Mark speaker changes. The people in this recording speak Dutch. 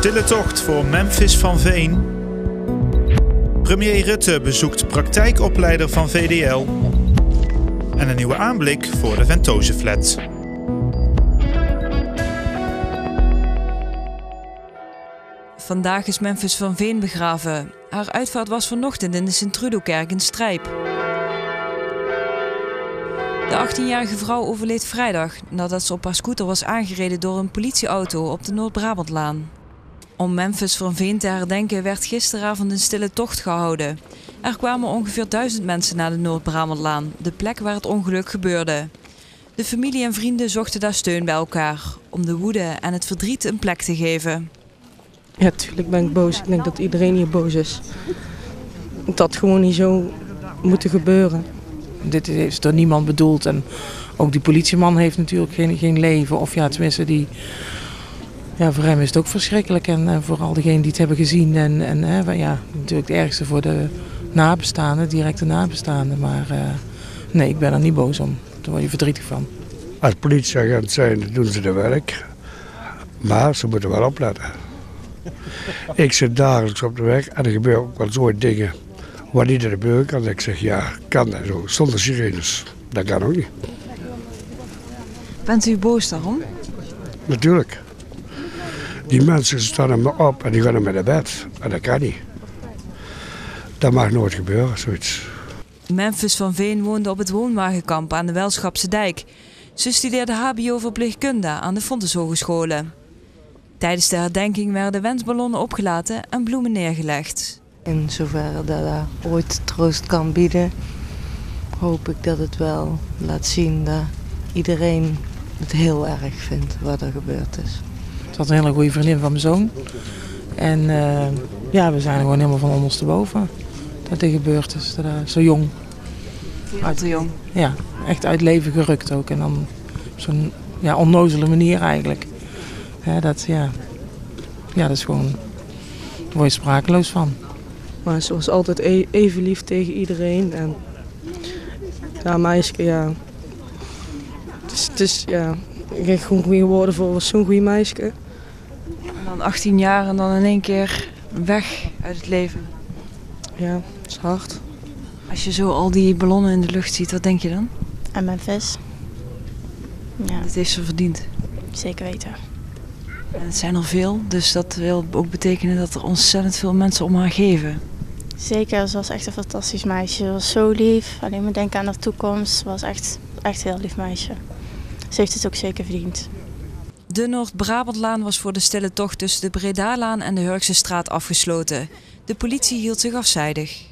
Speaker 1: stille tocht voor Memphis van Veen. Premier Rutte bezoekt praktijkopleider van VDL. En een nieuwe aanblik voor de Ventozenflat.
Speaker 2: Vandaag is Memphis van Veen begraven. Haar uitvaart was vanochtend in de Sint-Trudo-kerk in Strijp. De 18-jarige vrouw overleed vrijdag nadat ze op haar scooter was aangereden door een politieauto op de Noord-Brabantlaan. Om Memphis van Veen te herdenken werd gisteravond een stille tocht gehouden. Er kwamen ongeveer duizend mensen naar de Noord-Brabantlaan, de plek waar het ongeluk gebeurde. De familie en vrienden zochten daar steun bij elkaar om de woede en het verdriet een plek te geven.
Speaker 3: Ja, tuurlijk ben ik boos. Ik denk dat iedereen hier boos is. Dat gewoon niet zo moeten gebeuren.
Speaker 4: Dit is door niemand bedoeld. En ook die politieman heeft natuurlijk geen, geen leven. Of ja, tenminste, die, ja, voor hem is het ook verschrikkelijk. En, en voor al diegenen die het hebben gezien. En, en hè, ja, natuurlijk het ergste voor de nabestaanden, directe nabestaanden. Maar uh, nee, ik ben er niet boos om. Daar word je verdrietig van.
Speaker 5: Als politieagent zijn, doen ze de werk. Maar ze moeten wel opletten. Ik zit dagelijks op de weg en er gebeuren ook wel zo'n dingen waar niet in de burger kan. Ik zeg ja, kan dat zo, zonder sirenes. Dat kan ook niet.
Speaker 2: Bent u boos daarom?
Speaker 5: Natuurlijk. Die mensen staan maar op en die gaan met naar bed. En dat kan niet. Dat mag nooit gebeuren, zoiets.
Speaker 2: Memphis van Veen woonde op het woonwagenkamp aan de Welschapse dijk. Ze studeerde HBO-verpleegkunde aan de Fontes Hogescholen. Tijdens de herdenking werden wensballonnen opgelaten en bloemen neergelegd.
Speaker 3: In zoverre dat dat ooit troost kan bieden, hoop ik dat het wel laat zien dat iedereen het heel erg vindt wat er gebeurd is.
Speaker 4: Was een hele goede vriendin van mijn zoon. En uh, ja, we zijn er gewoon helemaal van ondersteboven dat dit gebeurd is. Dat, uh, zo jong.
Speaker 2: Uit te jong?
Speaker 4: Ja, echt uit leven gerukt ook. En dan op zo'n ja, onnozele manier eigenlijk. Ja, dat, ja. ja, dat is gewoon. Daar word je sprakeloos van.
Speaker 3: Maar ze was altijd e even lief tegen iedereen. En ja, meisje, ja. Het is, het is ja. Ik heb gewoon goede woorden voor, was zo'n goede meisje.
Speaker 2: Dan 18 jaar en dan in één keer weg uit het leven.
Speaker 3: Ja, dat is hard.
Speaker 2: Als je zo al die ballonnen in de lucht ziet, wat denk je dan?
Speaker 6: En mijn vis. Ja.
Speaker 2: Dat heeft ze verdiend.
Speaker 6: Zeker weten.
Speaker 2: En het zijn er veel, dus dat wil ook betekenen dat er ontzettend veel mensen om haar geven.
Speaker 6: Zeker, ze was echt een fantastisch meisje. Ze was zo lief. Alleen maar denken aan de toekomst. Ze was echt, echt een heel lief meisje. Ze heeft het ook zeker verdiend.
Speaker 2: De Noord-Brabantlaan was voor de stille tocht tussen de Bredalaan en de Hurkse straat afgesloten. De politie hield zich afzijdig.